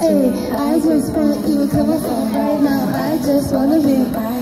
Hey, I just want you to come up. right now I just wanna be by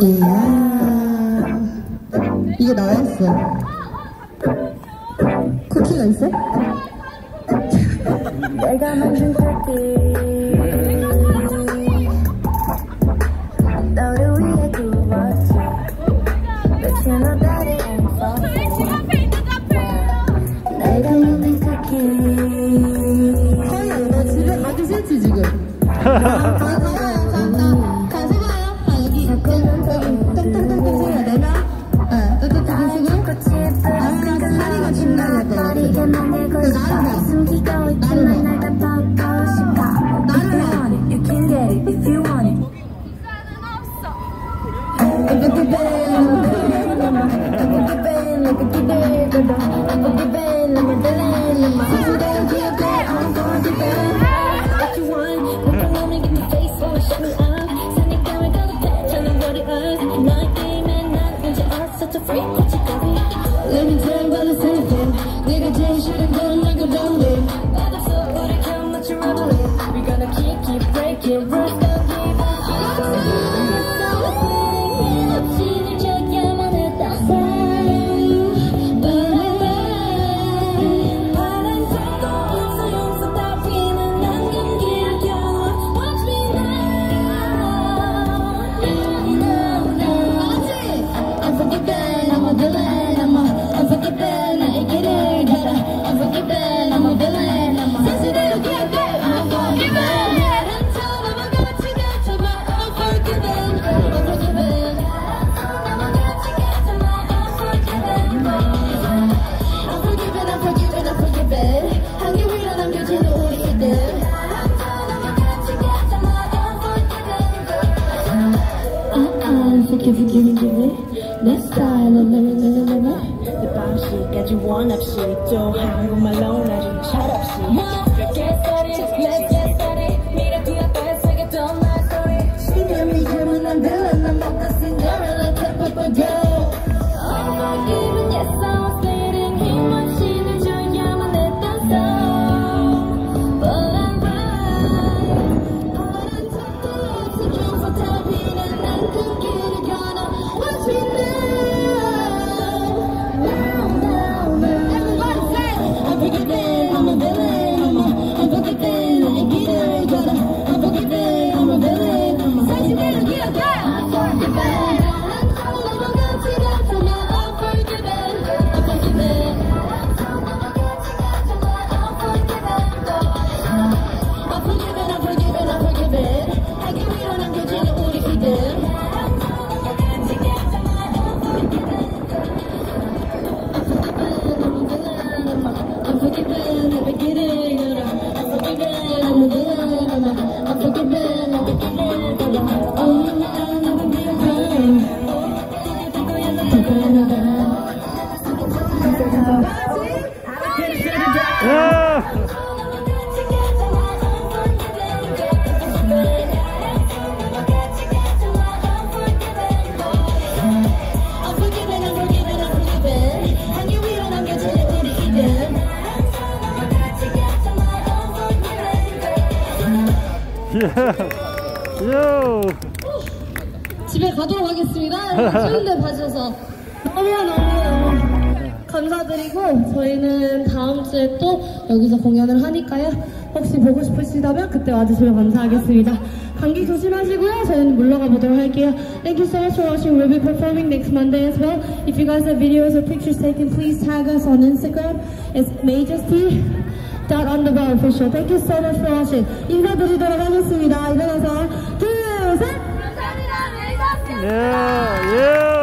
이야 이게 나왔어. 쿠키가 있어? 내가 만든 쿠키. 너를 위해 구웠지. Look at the band. look at the band. look at the band. look at the band. I get it. 我立時做行，我咪老。 예. 요. 집에 가도록 하겠습니다. 추운데 봐주셔서 너무 너무 감사드리고 저희는 다음 주에 또 여기서 공연을 하니까요. 혹시 보고 싶으시다면 그때 와주시면 감사하겠습니다. 감기 조심하시고요. 저희는 물러가 보도록 할게요. Thank you so much for watching. We'll be performing next Monday as well. If you guys have videos or pictures taken, please tag us on Instagram. It's majesty. dot underbar official. Thank you so much for watching. 인사드리도록 하겠습니다. 일어나서 둘, 셋. 예. 예.